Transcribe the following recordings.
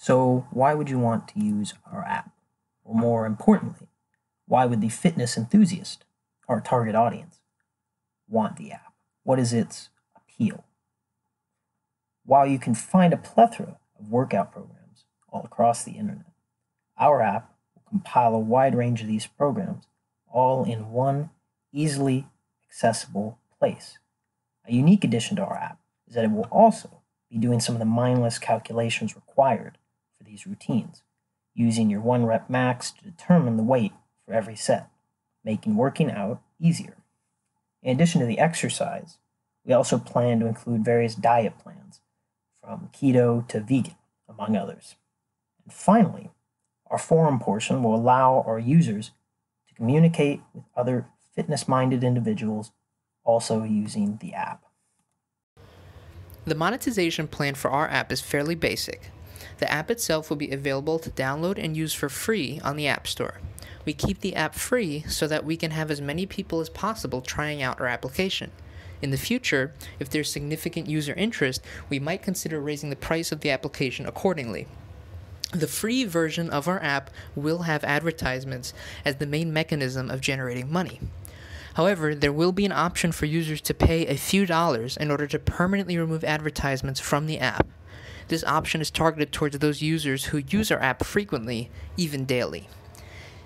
So, why would you want to use our app? Or more importantly, why would the fitness enthusiast, our target audience, want the app? What is its appeal? While you can find a plethora of workout programs all across the internet, our app will compile a wide range of these programs all in one easily accessible place. A unique addition to our app is that it will also be doing some of the mindless calculations required these routines, using your one rep max to determine the weight for every set, making working out easier. In addition to the exercise, we also plan to include various diet plans, from keto to vegan, among others. And finally, our forum portion will allow our users to communicate with other fitness minded individuals also using the app. The monetization plan for our app is fairly basic. The app itself will be available to download and use for free on the App Store. We keep the app free so that we can have as many people as possible trying out our application. In the future, if there's significant user interest, we might consider raising the price of the application accordingly. The free version of our app will have advertisements as the main mechanism of generating money. However, there will be an option for users to pay a few dollars in order to permanently remove advertisements from the app. This option is targeted towards those users who use our app frequently, even daily.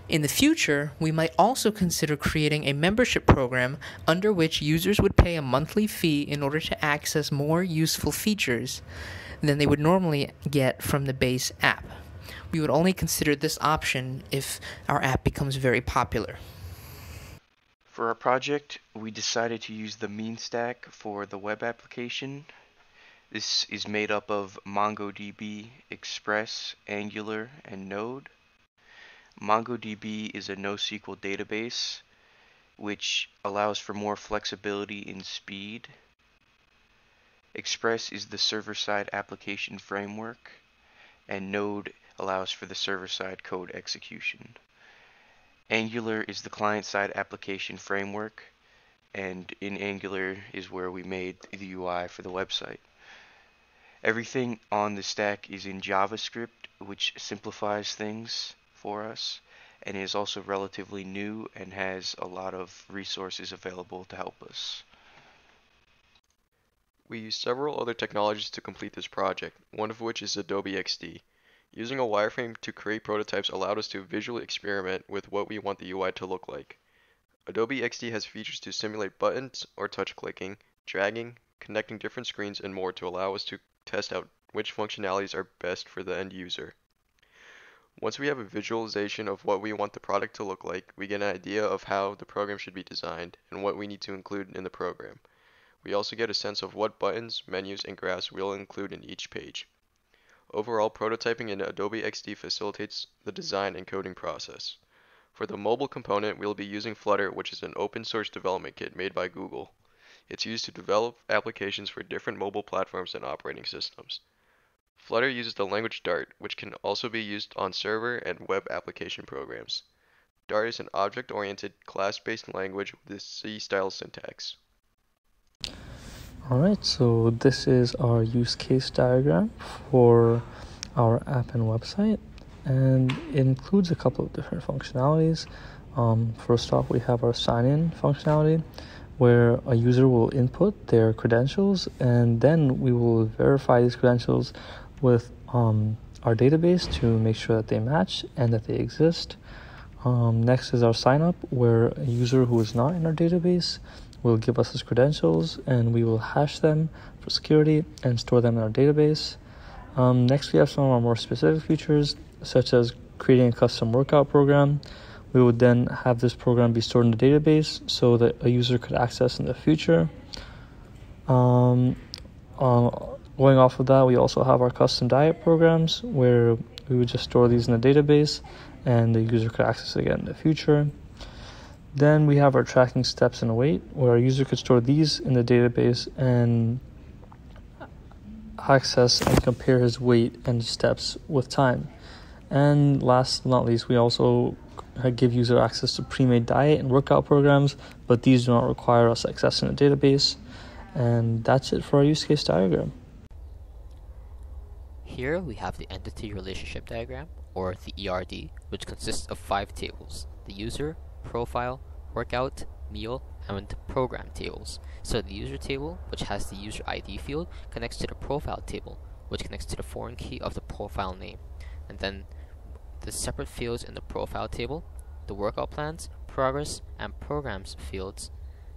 In the future, we might also consider creating a membership program under which users would pay a monthly fee in order to access more useful features than they would normally get from the base app. We would only consider this option if our app becomes very popular. For our project, we decided to use the mean stack for the web application this is made up of MongoDB, Express, Angular, and Node. MongoDB is a NoSQL database which allows for more flexibility in speed. Express is the server-side application framework and Node allows for the server-side code execution. Angular is the client-side application framework and in Angular is where we made the UI for the website. Everything on the stack is in JavaScript, which simplifies things for us and is also relatively new and has a lot of resources available to help us. We use several other technologies to complete this project, one of which is Adobe XD. Using a wireframe to create prototypes allowed us to visually experiment with what we want the UI to look like. Adobe XD has features to simulate buttons or touch clicking, dragging, connecting different screens, and more to allow us to test out which functionalities are best for the end user. Once we have a visualization of what we want the product to look like, we get an idea of how the program should be designed and what we need to include in the program. We also get a sense of what buttons, menus, and graphs we'll include in each page. Overall, prototyping in Adobe XD facilitates the design and coding process. For the mobile component, we'll be using Flutter, which is an open source development kit made by Google. It's used to develop applications for different mobile platforms and operating systems. Flutter uses the language Dart, which can also be used on server and web application programs. Dart is an object-oriented, class-based language with a C-style syntax. Alright, so this is our use case diagram for our app and website, and it includes a couple of different functionalities. Um, first off, we have our sign-in functionality, where a user will input their credentials and then we will verify these credentials with um, our database to make sure that they match and that they exist. Um, next is our sign up, where a user who is not in our database will give us his credentials and we will hash them for security and store them in our database. Um, next, we have some of our more specific features, such as creating a custom workout program we would then have this program be stored in the database so that a user could access in the future. Um, uh, going off of that, we also have our custom diet programs where we would just store these in the database and the user could access again in the future. Then we have our tracking steps and weight where our user could store these in the database and access and compare his weight and steps with time. And last but not least, we also Uh, give user access to pre-made diet and workout programs, but these do not require us accessing a database. And that's it for our use case diagram. Here we have the entity relationship diagram, or the ERD, which consists of five tables, the user, profile, workout, meal, and program tables. So the user table, which has the user ID field, connects to the profile table, which connects to the foreign key of the profile name. And then the separate fields in the profile table, the workout plans, progress, and programs fields,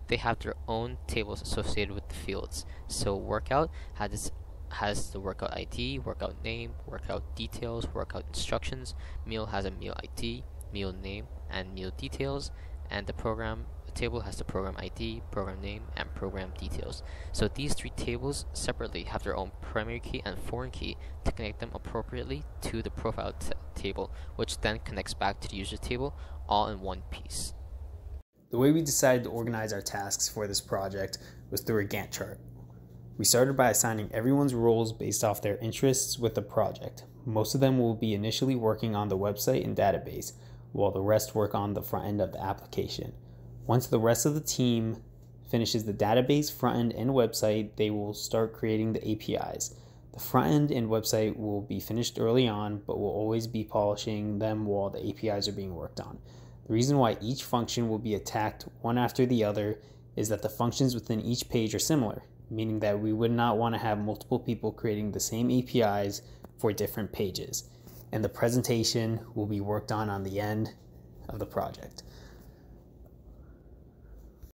they have their own tables associated with the fields. So workout has has the workout ID, workout name, workout details, workout instructions. Meal has a meal ID, meal name, and meal details. And the program table has the program ID, program name, and program details. So these three tables separately have their own primary key and foreign key to connect them appropriately to the profile table, which then connects back to the user table all in one piece. The way we decided to organize our tasks for this project was through a Gantt chart. We started by assigning everyone's roles based off their interests with the project. Most of them will be initially working on the website and database, while the rest work on the front end of the application. Once the rest of the team finishes the database, front end, and website, they will start creating the APIs. The front end and website will be finished early on, but will always be polishing them while the APIs are being worked on. The reason why each function will be attacked one after the other is that the functions within each page are similar, meaning that we would not want to have multiple people creating the same APIs for different pages. And the presentation will be worked on on the end of the project.